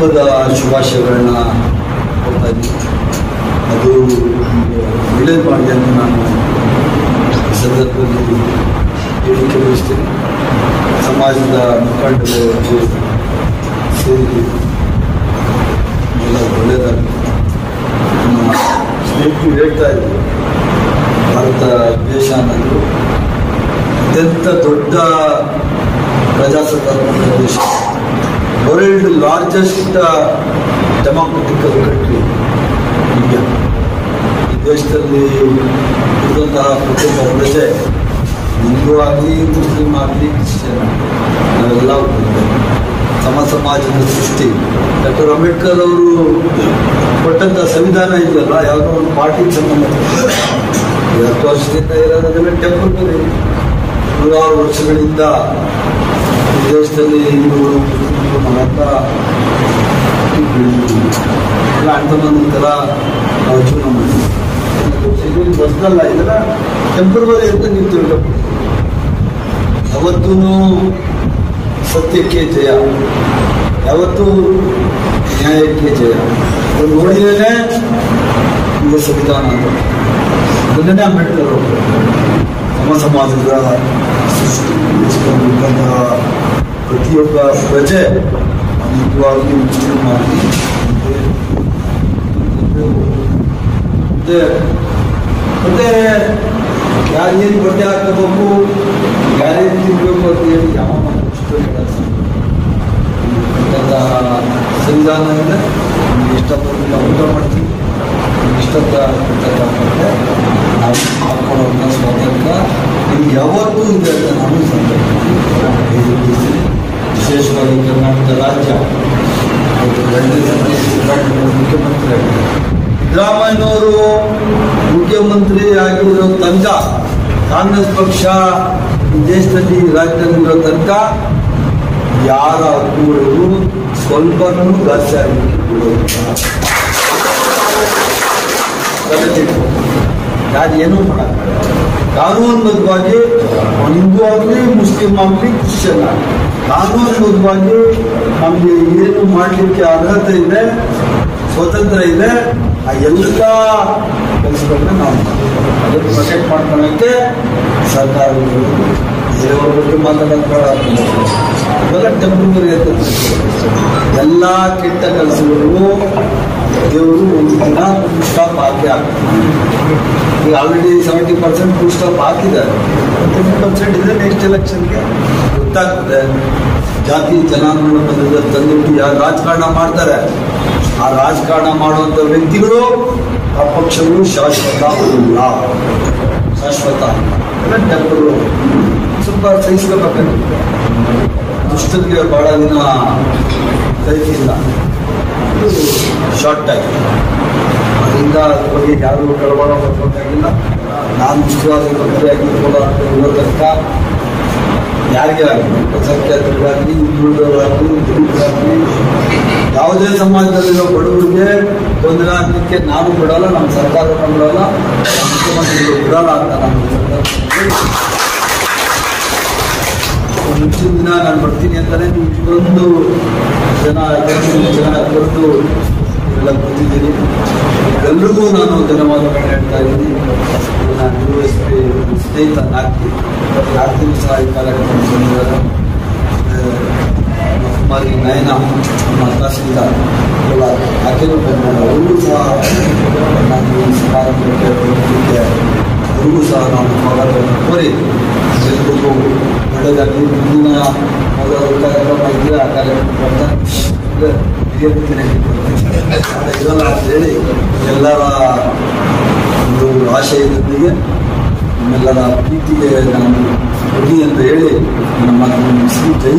ಹಬ್ಬದ ಶುಭಾಶಯಗಳನ್ನ ಕೊಡ್ತಾ ಇದ್ದೀನಿ. ಅದು ಒಳ್ಳೇದು ಮಾಡಿದೆ ಅಂತ ನಾನು ಈ ಸಂದರ್ಭದಲ್ಲಿ ಹೇಳಿಕೆ ಬಯಸ್ತೀನಿ ಸಮಾಜದ ಮುಖಂಡರು ಸೇರಿ ಎಲ್ಲ ಒಳ್ಳೆಯದಾಗಲಿ ನಮ್ಮ ಸ್ನೇಹಿತರು ಹೇಳ್ತಾ ಇದ್ದರು ಭಾರತ ದೇಶ ಅನ್ನೋದು ಅತ್ಯಂತ ದೊಡ್ಡ ಪ್ರಜಾಸತ್ತಾತ್ಮಕ ದೇಶ. World largest democratic country India ಈ ದೇಶದಲ್ಲಿ ಇರುವಂತಹ ಪ್ರತಿಯೊಬ್ಬ ಪ್ರಜೆ ಹಿಂದೂ ಆಗಲಿ ಮುಸ್ಲಿಂ ಆಗಲಿ ಕ್ರಿಶ್ಚಿಯನ್ ನಾವೆಲ್ಲ. ಸಮ ಸಮಾಜದ ಸೃಷ್ಟಿ. ಡಾಕ್ಟರ್ ಅಂಬೇಡ್ಕರ್ ಅವರು ಕೊಟ್ಟಂತಹ ಸಂವಿಧಾನ ಇದೆಯಲ್ಲ, ಯಾವುದೋ ಒಂದು ಪಾರ್ಟಿ ಸಂಬಂಧ. ಹತ್ತು ವರ್ಷದಿಂದ ಇರೋದೆಲ್ಲ ಟೆಂಪಲ್ ನೂರಾರು ವರ್ಷಗಳಿಂದ ದೇಶದಲ್ಲಿ ಹಿಂದೂಗಳು ಮುಸ್ಲಿಮರು ನಾವೆಲ್ಲ ಬೆಳೆದಿದ್ದೀವಿ ಎಲ್ಲ ಅಣ್ಣ ಥರ ನಾವು ಜೀವನ ಮಾಡಿದ್ದೀವಿ ಇದು ಹೊಸದಲ್ಲ ಇದೆಲ್ಲ ಟೆಂಪರರಿ ಅಂತ ನೀವು ತಿಳ್ಕೊಬೇಕು ಯಾವತ್ತೂ ಸತ್ಯಕ್ಕೆ ಜಯ ಯಾವತ್ತೂ ನ್ಯಾಯಕ್ಕೆ ಜಯ ಅದು ನೋಡಿದೇನೆ ಈಗ ಸಂವಿಧಾನ ಅಂತ ಅದನ್ನೇ ಅಂಬೇಡ್ಕರ್ ಅವರು ನಮ್ಮ ಸಮಾಜದ ಸೃಷ್ಟಿ ದೇಶದಲ್ಲಿದ್ದಂಥ ಪ್ರತಿಯೊಬ್ಬ ಪ್ರಜೆ ನಿಜವಾಗ್ಲೂ ಮುಸ್ಲಿಂ ಆಗಲಿ ಮತ್ತೆ ಮತ್ತೆ ಯಾರಿಗೇನು ಬಟ್ಟೆ ಹಾಕೋಬೇಕು ಯಾರೇನು ತಿನ್ಬೇಕು ಅಂತ ಹೇಳಿ ಯಾವ ಸಂವಿಧಾನ ಇದೆ ನಿಮ್ಗೆ ಇಷ್ಟಪಟ್ಟು ನಾವು ಊಟ ಮಾಡ್ತೀವಿ ನಿಮ್ಗೆ ಇಷ್ಟಪಟ್ಟಂತೆ ನಾವು ಹಾಕೊಳ್ಳೋಂಥ ಸ್ವಾತಂತ್ರ್ಯ ನಿಮ್ಗೆ ಯಾವತ್ತೂ ಇದೆ ಅಂತ ನಾನು ಈ ಸಂದರ್ಭದಲ್ಲಿ ಹೇಳಿದ್ದೀನಿ. ವಿಶೇಷವಾಗಿ ಕರ್ನಾಟಕ ರಾಜ್ಯ ಮುಖ್ಯಮಂತ್ರಿ ಸಿದ್ದರಾಮಯ್ಯನವರು ಮುಖ್ಯಮಂತ್ರಿ ಆಗಿರೋ ತನಕ ಕಾಂಗ್ರೆಸ್ ಪಕ್ಷ ದೇಶದಲ್ಲಿ ರಾಜ್ಯದಲ್ಲಿರೋ ತನಕ ಯಾರ ಹಕ್ಕುಗಳಿಗೂ ಸ್ವಲ್ಪನೂ ರಾಜ್ಯ ಯಾರು ಏನೂ ಮಾಡಲ್ಲ. ಕಾನೂನುಬದ್ಧವಾಗಿ ಹಿಂದೂ ಆಗಲಿ, ಮುಸ್ಲಿಂ ಆಗಲಿ, ಕ್ರಿಶ್ಚಿಯನ್ ಆಗಲಿ. ಕಾನೂನುಬದ್ಧವಾಗಿ ನಮಗೆ ಏನು ಮಾಡಲಿಕ್ಕೆ ಅರ್ಹತೆ ಇದೆ, ಸ್ವತಂತ್ರ ಇದೆ, ಆ ಎಲ್ಲ ಕೆಲಸಗಳನ್ನ ನಾವು. ಅದನ್ನು ಪ್ರೊಟೆಕ್ಟ್ ಮಾಡ್ಕೊಳ್ಳೋಕ್ಕೆ ಸರ್ಕಾರಗಳು ದೇವರ ಎಲ್ಲ ಕೆಟ್ಟ ಕೆಲಸಗಳು ದೇವರು ಒಂದು ದಿನ ಸ್ಟಾಪ್ ಹಾಕಿ ಹಾಕ್ತಾರೆ. ಈಗ ಆಲ್ರೆಡಿ ಸೆವೆಂಟಿ ಪರ್ಸೆಂಟ್ ಸ್ಟಾಪ್ ಹಾಕಿದ್ದಾರೆ. ಟ್ವೆಂಟಿ ಪರ್ಸೆಂಟ್ ಇದೆ ನೆಕ್ಸ್ಟ್ ಎಲೆಕ್ಷನ್ಗೆ ಗೊತ್ತಾಗ್ತದೆ. ಜಾತಿ ಜನಾಂಗಗಳ ಮಧ್ಯದಲ್ಲಿ ತಂದುಬಿಟ್ಟು ಯಾರು ರಾಜಕಾರಣ ಮಾಡ್ತಾರೆ, ಆ ರಾಜಕಾರಣ ಮಾಡುವಂತ ವ್ಯಕ್ತಿಗಳು ಆ ಪಕ್ಷಗಳು ಶಾಶ್ವತ ಅಲ್ಲ. ಶಾಶ್ವತ ಟೆಂಪರು ಸ್ವಲ್ಪ ಸಹಿಸ್ಕೋಬೇಕಾಗುತ್ತೆ ದುಷ್ಟರಿಗೆ ಬಹಳ ದಿನ ಸಹಿಸಿಲ್ಲ ಶಾರ್ಟ್ ಆಗಿ ಅದರಿಂದ ಅದ್ರ ಬಗ್ಗೆ ಯಾರು ಕಳವಳ ಪಡ್ಬೇಕಾಗಿಲ್ಲ. ನಾನು ವಿಶ್ವಾಸ ಮಂತ್ರಿಯಾಗಿ ಅಂತ ಇರೋ ತನಕ ಯಾರಿಗೆ ಅಲ್ಪಸಂಖ್ಯಾತರಿಗಾಗಲಿ ಹಿಂದುಳಿದವರಾಗಲಿ ದಲಿತರಾಗಲಿ ಯಾವುದೇ ಸಮಾಜದಲ್ಲಿರೋ ಬಡವರಿಗೆ ತೊಂದರೆ ಆಗಲಿಕ್ಕೆ ನಾನು ಬಿಡಲ್ಲ, ನಮ್ಮ ಸರ್ಕಾರ ಬಿಡಲ್ಲ ಮುಖ್ಯಮಂತ್ರಿಗಳು ಬಿಡಲ್ಲ ಅಂತ ನಾನು ಮುಂಚಿನ ದಿನ ನಾನು ಬರ್ತೀನಿ ಅಂತಾನೆ ನೀವು ಇಷ್ಟೊಂದು ಜನ ಜನ ಕರೆದು ಎಲ್ಲ ಬಂದಿದ್ದೀನಿ ಎಲ್ರಿಗೂ ನಾನು ಧನ್ಯವಾದಗಳು ಹೇಳ್ತಾ ಇದ್ದೀನಿ. ನಾನು ಯು ಎಸ್ ಪಿ ಸ್ನೇಹಿತ ನಾಲ್ಕು ನಾಲ್ಕು ಸಹ ಈ ಕಾರ್ಯಕ್ರಮ ಬಂದಿದ್ದಾರೆ. ಕುಮಾರಿ ನಯನ ನಮ್ಮ ತಹಸೀಲ್ದಾರ್ ಎಲ್ಲ ಆಕೆನೂ ಬಂದಿದ್ದಾರೆ ಅವರಿಗೂ ಸಹ ನಾನು ಈ ಸಮಾರಂಭಕ್ಕೆ ಬರೋದಕ್ಕೆ ಅವ್ರಿಗೂ ಸಹ ನಾನು ಸ್ವಾಗತವನ್ನು ಕೋರಿ ಎಲ್ರಿಗೂ ಒಳ್ಳೆಯದಾಗಿ ಮುಂದಿನ ಯಾವುದಾದ್ರು ಕಾರ್ಯಕ್ರಮ ಇದ್ದರೆ ಆ ಕಾರ್ಯಕ್ರಮ ಬರ್ತಾ ಹಿರಿಯ ಅಂತ ಹೇಳಿ ಎಲ್ಲರ ಒಂದು ಆಶಯದೊಂದಿಗೆ ನಿಮ್ಮೆಲ್ಲರ ಪ್ರೀತಿಗೆ ನಾನು ಕೊಡಿ ಅಂತ ಹೇಳಿ ನನ್ನ ಮಾತನ್ನು ಮುಗಿಸಿ ಜೈ.